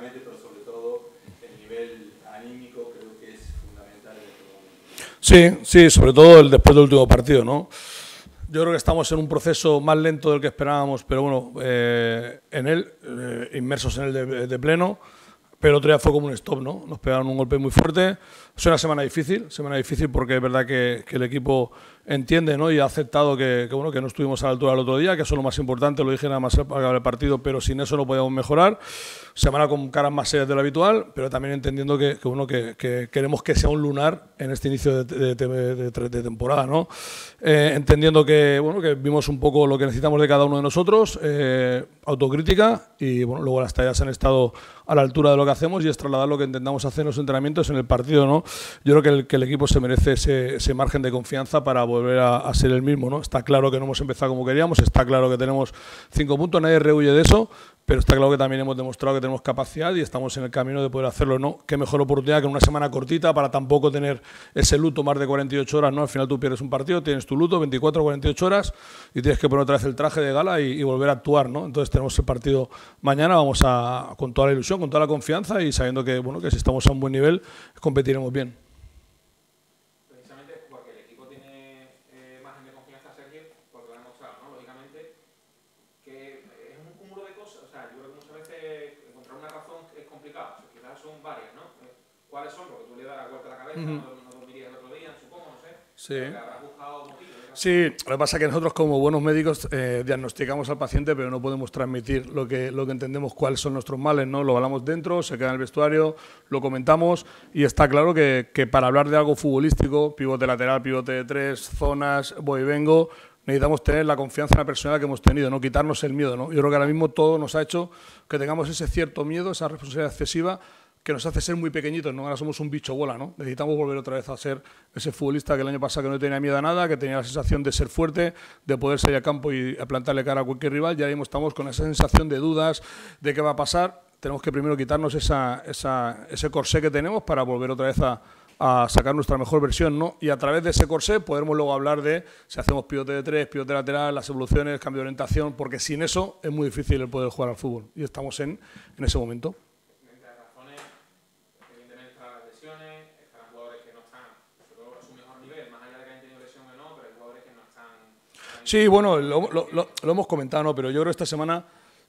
pero sobre todo el nivel anímico creo que es fundamental en este. Sí, sí, sobre todo el después del último partido, ¿no? Yo creo que estamos en un proceso más lento del que esperábamos, pero bueno, eh, en él, eh, inmersos en de, de pleno. Pero otro día fue como un stop, ¿no? Nos pegaron un golpe muy fuerte. Es una semana difícil, semana difícil porque es verdad que, que el equipo entiende ¿no? y ha aceptado que, que, bueno, que no estuvimos a la altura el otro día, que eso es lo más importante, lo dije nada más para el partido, pero sin eso no podíamos mejorar. Semana con caras más serias de lo habitual, pero también entendiendo que, que, bueno, que, que queremos que sea un lunar en este inicio de, de, de, de temporada. ¿no? Eh, entendiendo que, bueno, que vimos un poco lo que necesitamos de cada uno de nosotros, eh, autocrítica y bueno, luego las tareas han estado a la altura de lo que hacemos y es trasladar lo que intentamos hacer en los entrenamientos en el partido. ¿no? Yo creo que el, el equipo se merece ese, ese margen de confianza para volver a, ser el mismo. ¿no? Está claro que no hemos empezado como queríamos, está claro que tenemos cinco puntos, nadie rehuye de eso, pero está claro que también hemos demostrado que tenemos capacidad y estamos en el camino de poder hacerlo. ¿no? Qué mejor oportunidad que en una semana cortita para tampoco tener ese luto más de 48 horas. ¿no? Al final tú pierdes un partido, tienes tu luto, 24 o 48 horas y tienes que poner otra vez el traje de gala y, y, volver a actuar. ¿no? Entonces tenemos el partido mañana, vamos a con toda la ilusión, con toda la confianza y sabiendo que, bueno, que si estamos a un buen nivel competiremos bien. Sí. Sí, lo que pasa es que nosotros como buenos médicos eh, diagnosticamos al paciente, pero no podemos transmitir lo que, lo que entendemos cuáles son nuestros males, ¿no? Lo hablamos dentro, se queda en el vestuario, lo comentamos y está claro que, que para hablar de algo futbolístico, pivote lateral, pivote de tres, zonas, voy y vengo, necesitamos tener la confianza en la persona que hemos tenido, no quitarnos el miedo, ¿no? Yo creo que ahora mismo todo nos ha hecho que tengamos ese cierto miedo, esa responsabilidad excesiva que nos hace ser muy pequeñitos, ¿no? Ahora somos un bicho bola, ¿no? Necesitamos volver otra vez a ser ese futbolista que el año pasado que no tenía miedo a nada, que tenía la sensación de ser fuerte, de poder salir a campo y plantarle cara a cualquier rival. Ya mismo estamos con esa sensación de dudas de qué va a pasar. Tenemos que primero quitarnos ese corsé que tenemos para volver otra vez a, sacar nuestra mejor versión, ¿no? Y a través de ese corsé podremos luego hablar de si hacemos pivote de tres, pivote lateral, las evoluciones, cambio de orientación, porque sin eso es muy difícil el poder jugar al fútbol. Y estamos en ese momento. Sí, bueno, lo, lo, lo, lo, hemos comentado, ¿no? pero yo creo que esta semana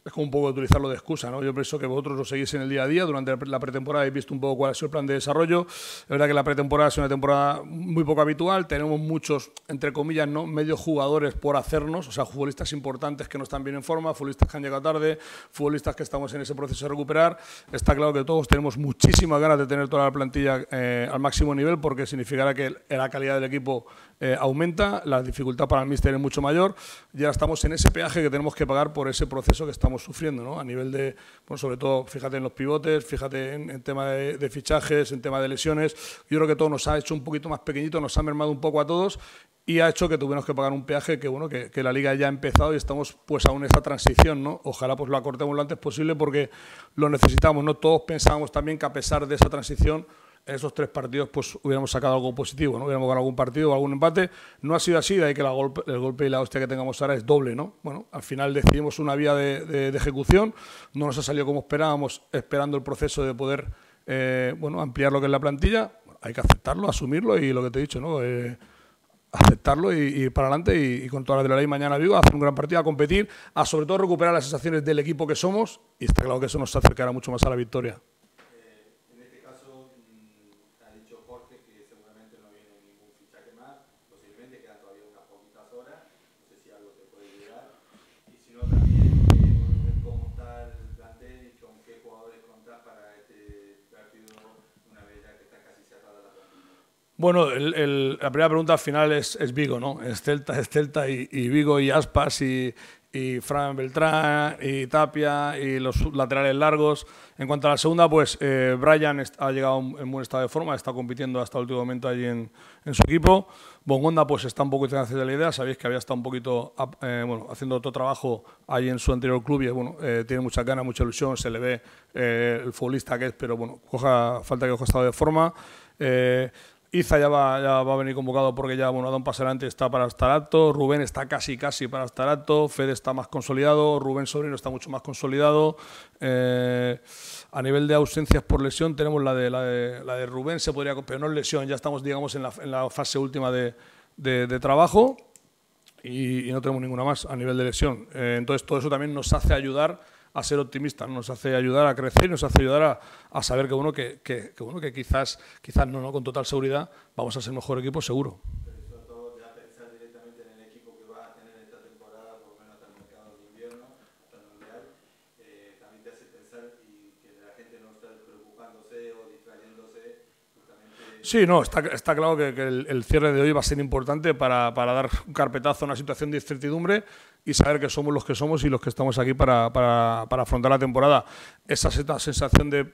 es como un poco utilizarlo de excusa. ¿no? Yo pienso que vosotros lo seguís en el día a día. Durante la pretemporada habéis visto un poco cuál es el plan de desarrollo. Es verdad que la pretemporada es una temporada muy poco habitual. Tenemos muchos, entre comillas, ¿no? medios jugadores por hacernos, o sea, futbolistas importantes que no están bien en forma, futbolistas que han llegado tarde, futbolistas que estamos en ese proceso de recuperar. Está claro que todos tenemos muchísimas ganas de tener toda la plantilla eh, al máximo nivel porque significará que la calidad del equipo eh, aumenta, la dificultad para el míster es mucho mayor. Ya estamos en ese peaje que tenemos que pagar por ese proceso que estamos sufriendo, ¿no? A nivel de, bueno, sobre todo, fíjate en los pivotes, fíjate en, en tema de, de, fichajes, en tema de lesiones. Yo creo que todo nos ha hecho un poquito más pequeñito, nos ha mermado un poco a todos y ha hecho que tuvimos que pagar un peaje que, bueno, que, que la liga ya ha empezado y estamos pues aún en esa transición, ¿no? Ojalá pues lo acortemos lo antes posible porque lo necesitamos, ¿no? Todos pensábamos también que a pesar de esa transición en esos tres partidos pues hubiéramos sacado algo positivo, ¿no? Hubiéramos ganado algún partido o algún empate. No ha sido así, de ahí que la golpe, el golpe y la hostia que tengamos ahora es doble, ¿no? Bueno, al final decidimos una vía de, de, ejecución, no nos ha salido como esperábamos, esperando el proceso de poder, eh, bueno, ampliar lo que es la plantilla. Hay que aceptarlo, asumirlo y lo que te he dicho, ¿no? Eh, aceptarlo y, ir para adelante y, con toda la de la ley mañana vivo, a hacer un gran partido, a competir, a sobre todo recuperar las sensaciones del equipo que somos y está claro que eso nos acercará mucho más a la victoria. Bueno, la primera pregunta al final es, es Vigo, ¿no? Es Celta, es Celta y, y Vigo y Aspas y, Fran Beltrán y Tapia y los laterales largos. En cuanto a la segunda, pues eh, Brian ha llegado en buen estado de forma, está compitiendo hasta el último momento allí en, su equipo. Bongonda pues está un poco hacia la idea, sabéis que había estado un poquito eh, haciendo otro trabajo allí en su anterior club y bueno, eh, tiene mucha ganas, mucha ilusión, se le ve eh, el futbolista que es, pero bueno, coja, falta que coja estado de forma. Iza ya va, a venir convocado porque ya bueno, paso adelante, está para estar alto. Rubén está casi, casi para estar alto. Fede está más consolidado. Rubén Sobrino está mucho más consolidado. Eh, a nivel de ausencias por lesión, tenemos la de, la de, la de Rubén, se podría, pero no es lesión, ya estamos, digamos, en la, fase última de, de, trabajo y, y, no tenemos ninguna más a nivel de lesión. Eh, entonces, todo eso también nos hace ayudar a ser optimistas, nos hace ayudar a crecer, nos hace ayudar a, a saber que bueno que, que, que, bueno que quizás quizás no, no con total seguridad vamos a ser mejor equipo seguro. Y distrayéndose. Sí, no, está, está claro que, que el, el, cierre de hoy va a ser importante para, para dar un carpetazo a una situación de incertidumbre y saber que somos los que somos y los que estamos aquí para, para, para afrontar la temporada. Esa, esa sensación de,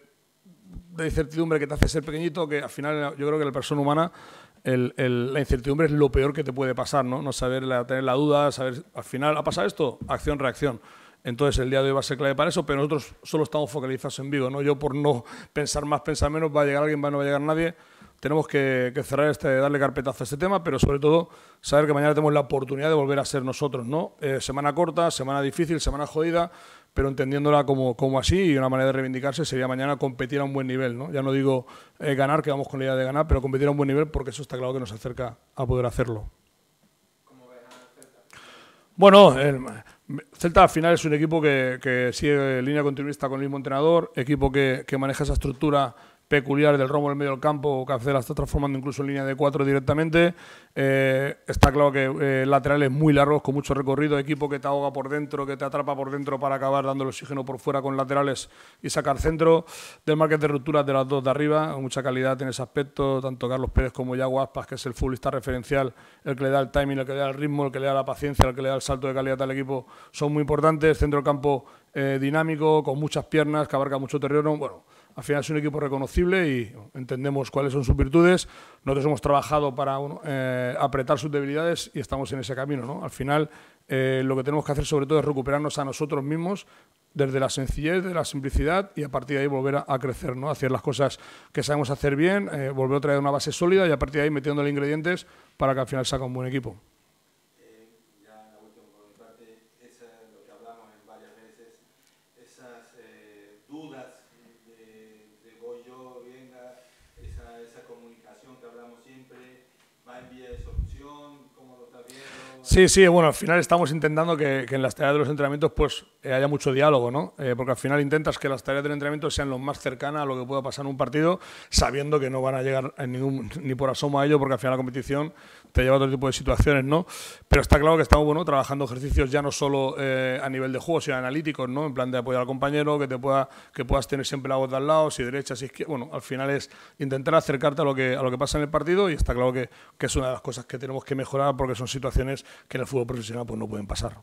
de, incertidumbre que te hace ser pequeñito, que al final yo creo que la persona humana, el, el, la incertidumbre es lo peor que te puede pasar, ¿no? No saber, la, tener la duda, saber, al final, ¿ha pasado esto? Acción, reacción. Entonces el día de hoy va a ser clave para eso, pero nosotros solo estamos focalizados en Vigo, ¿no? Yo por no pensar más, pensar menos, va a llegar alguien, va no va a llegar nadie tenemos que, cerrar este, darle carpetazo a este tema, pero sobre todo saber que mañana tenemos la oportunidad de volver a ser nosotros, ¿no? Eh, semana corta, semana difícil, semana jodida, pero entendiéndola como, así y una manera de reivindicarse sería mañana competir a un buen nivel, ¿no? Ya no digo eh, ganar, que vamos con la idea de ganar, pero competir a un buen nivel porque eso está claro que nos acerca a poder hacerlo. Bueno, el, Celta al final es un equipo que, sigue línea continuista con el mismo entrenador, equipo que maneja esa estructura peculiar del rombo en el medio del campo, que la está transformando incluso en línea de cuatro directamente. Eh, está claro que eh, laterales muy largos, con mucho recorrido, equipo que te ahoga por dentro, que te atrapa por dentro para acabar dando el oxígeno por fuera con laterales y sacar centro. Del market de rupturas de las dos de arriba, mucha calidad en ese aspecto, tanto Carlos Pérez como Yago Aspas, que es el futbolista referencial, el que le da el timing, el que le da el ritmo, el que le da la paciencia, el que le da el salto de calidad al equipo, son muy importantes. Centro campo eh, dinámico, con muchas piernas, que abarca mucho terreno. Bueno, al final es un equipo reconocible y entendemos cuáles son sus virtudes. Nosotros hemos trabajado para eh, apretar sus debilidades y estamos en ese camino. ¿no? Al final eh, lo que tenemos que hacer sobre todo es recuperarnos a nosotros mismos desde la sencillez, de la simplicidad y a partir de ahí volver a, crecer, ¿no? hacer las cosas que sabemos hacer bien, eh, volver a traer una base sólida y a partir de ahí metiéndole ingredientes para que al final saca un buen equipo. Sí, sí, bueno, al final estamos intentando que, que en las tareas de los entrenamientos pues eh, haya mucho diálogo, ¿no? Eh, porque al final intentas que las tareas del entrenamiento sean lo más cercanas a lo que pueda pasar en un partido, sabiendo que no van a llegar en ni por asomo a ello, porque al final la competición te lleva a otro tipo de situaciones, ¿no? Pero está claro que estamos, bueno, trabajando ejercicios ya no solo eh, a nivel de juego, sino analíticos, ¿no? En plan de apoyar al compañero, que te pueda, que puedas tener siempre la voz de al lado, si derecha, si izquierda, bueno, al final es intentar acercarte a lo que, a lo que pasa en el partido y está claro que, que es una de las cosas que tenemos que mejorar porque son situaciones que en el fútbol profesional pues no pueden pasar.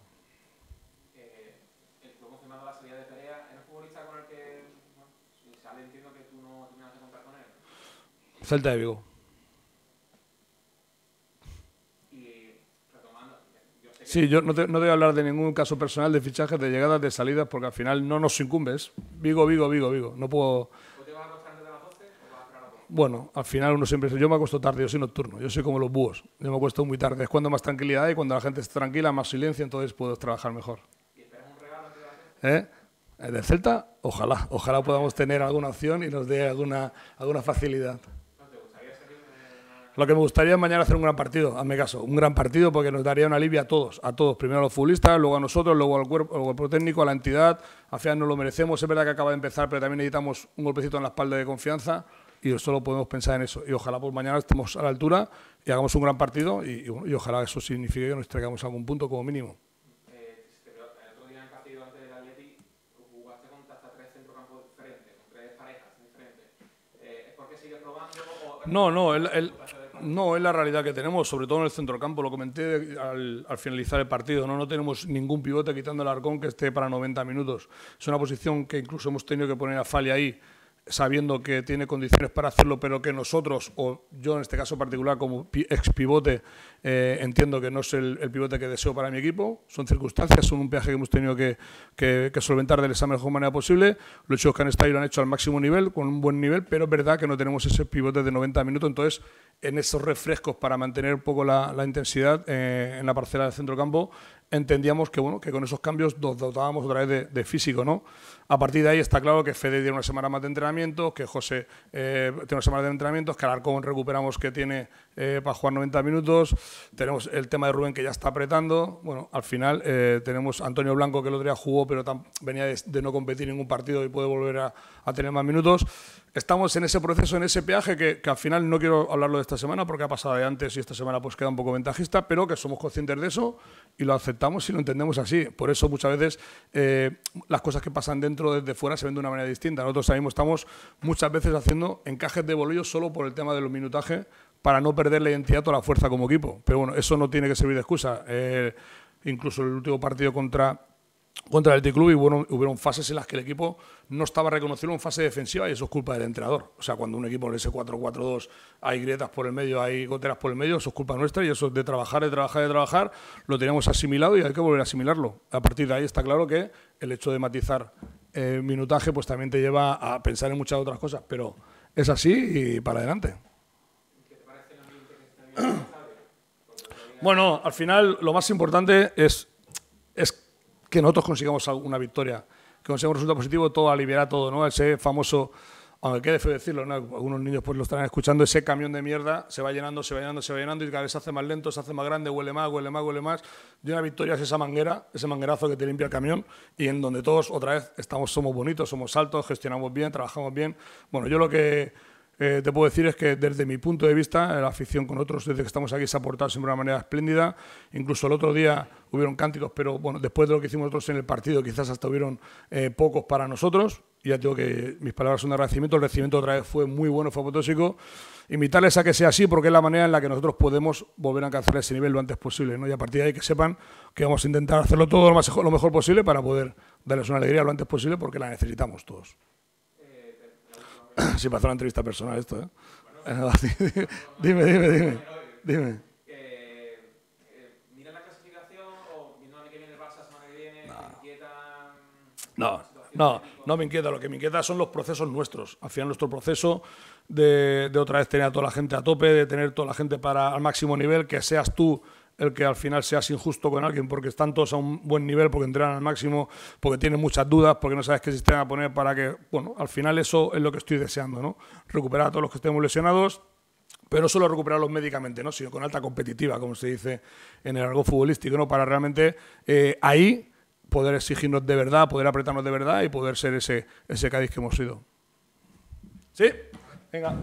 Eh, el tú mencionado la salida de Perea, ¿era un futbolista con el que bueno, si sale entiendo que tú no terminas de contar con él? Celta de Vigo. Y retomando, yo sé que Sí, yo no te, no te voy a hablar de ningún caso personal de fichajes, de llegadas, de salidas, porque al final no nos incumbes. Vigo, Vigo, Vigo, Vigo. No puedo... ¿o te vas a acostar antes de las 12 o vas a esperar a las 12? Bueno, al final uno siempre... Yo me acuesto tarde, yo soy nocturno, yo soy como los búhos. Yo me acuesto muy tarde. Es cuando más tranquilidad hay, cuando la gente está tranquila, más silencio, entonces puedo trabajar mejor. ¿Y esperas un regalo antes de las 12? ¿Eh? ¿El del Celta? Ojalá. Ojalá podamos tener alguna opción y nos dé alguna, alguna facilidad. ¿No te gustaría salir de una... Lo que me gustaría es mañana hacer un gran partido, hazme caso, un gran partido porque nos daría un alivio a todos, a todos, primero a los futbolistas, luego a nosotros, luego al cuerpo, al cuerpo técnico, a la entidad, al final nos lo merecemos, es verdad que acaba de empezar, pero también necesitamos un golpecito en la espalda de confianza y solo podemos pensar en eso. Y ojalá pues mañana estemos a la altura y hagamos un gran partido y, y- y ojalá eso signifique que nos traigamos algún punto como mínimo. No, no, el, el- no, es la realidad que tenemos, sobre todo en el centrocampo. Lo comenté al, al finalizar el partido. ¿no? no tenemos ningún pivote quitando el arcón que esté para 90 minutos. Es una posición que incluso hemos tenido que poner a Fali ahí sabiendo que tiene condiciones para hacerlo, pero que nosotros, o yo en este caso particular como ex pivote, eh, entiendo que no es el, pivote que deseo para mi equipo. Son circunstancias, son un viaje que hemos tenido que, solventar del examen de la mejor manera posible. Los chicos que han estado y lo han hecho al máximo nivel, con un buen nivel, pero es verdad que no tenemos ese pivote de 90 minutos. Entonces, en esos refrescos para mantener un poco la, intensidad eh, en la parcela del centro campo, entendíamos que, bueno, que con esos cambios nos dotábamos otra vez de, físico. ¿no? A partir de ahí está claro que Fede tiene una semana más de entrenamiento, que José eh, tiene una semana de entrenamientos, que Alarcón recuperamos que tiene eh, para jugar 90 minutos, tenemos el tema de Rubén que ya está apretando, bueno, al final eh, tenemos Antonio Blanco que el otro día jugó pero venía de, no competir ningún partido y puede volver a, a tener más minutos estamos en ese proceso, en ese peaje que, al final no quiero hablarlo de esta semana porque ha pasado de antes y esta semana pues queda un poco ventajista, pero que somos conscientes de eso y lo aceptamos y lo entendemos así. Por eso muchas veces eh, las cosas que pasan dentro desde fuera se ven de una manera distinta. Nosotros ahora mismo estamos muchas veces haciendo encajes de bolillos solo por el tema de los minutajes para no perder la identidad o la fuerza como equipo. Pero bueno, eso no tiene que servir de excusa. Eh, incluso el último partido contra contra el T-Club y bueno, hubieron fases en las que el equipo no estaba reconocido en fase defensiva y eso es culpa del entrenador. O sea, cuando un equipo en ese 4-4-2 hay grietas por el medio, hay goteras por el medio, eso es culpa nuestra y eso es de trabajar, de trabajar, de trabajar, lo teníamos asimilado y hay que volver a asimilarlo. A partir de ahí está claro que el hecho de matizar el eh, minutaje pues también te lleva a pensar en muchas otras cosas, pero es así y para adelante. Bueno, al final lo más importante es, es que nosotros consigamos una victoria, que consigamos un resultado positivo, todo aliviará todo, ¿no? Ese famoso, aunque quede feo decirlo, ¿no? algunos niños pues lo estarán escuchando, ese camión de mierda se va llenando, se va llenando, se va llenando y cada vez se hace más lento, se hace más grande, huele más, huele más, huele más. Y una victoria es esa manguera, ese manguerazo que te limpia el camión y en donde todos otra vez estamos, somos bonitos, somos altos, gestionamos bien, trabajamos bien. Bueno, yo lo que eh, te puedo decir es que desde mi punto de vista, la afición con otros, desde que estamos aquí, se ha portado siempre de una manera espléndida. Incluso el otro día hubieron cánticos, pero bueno, después de lo que hicimos nosotros en el partido, quizás hasta hubieron eh, pocos para nosotros. Y ya tengo que mis palabras son de agradecimiento. El recibimiento otra vez fue muy bueno, fue apotóxico. Invitarles a que sea así porque es la manera en la que nosotros podemos volver a alcanzar ese nivel lo antes posible. ¿no? Y a partir de ahí que sepan que vamos a intentar hacerlo todo lo mejor posible para poder darles una alegría lo antes posible porque la necesitamos todos. Sí, para hacer una entrevista personal esto, ¿eh? dime, dime, dime. dime. ¿Mira la clasificación o viendo a que viene el Barça semana que viene? inquieta? No, no, no me inquieta. Lo que me inquieta son los procesos nuestros. Al final, nuestro proceso de, de otra vez tener a toda la gente a tope, de tener toda la gente para al máximo nivel, que seas tú el que al final seas injusto con alguien porque están todos a un buen nivel, porque entrenan al máximo, porque tienen muchas dudas, porque no sabes qué sistema poner para que, bueno, al final eso es lo que estoy deseando, ¿no? Recuperar a todos los que estemos lesionados, pero no solo recuperarlos médicamente, ¿no? sino con alta competitiva, como se dice en el algo futbolístico, ¿no? para realmente eh, ahí poder exigirnos de verdad, poder apretarnos de verdad y poder ser ese, ese Cádiz que hemos sido. ¿Sí? Venga.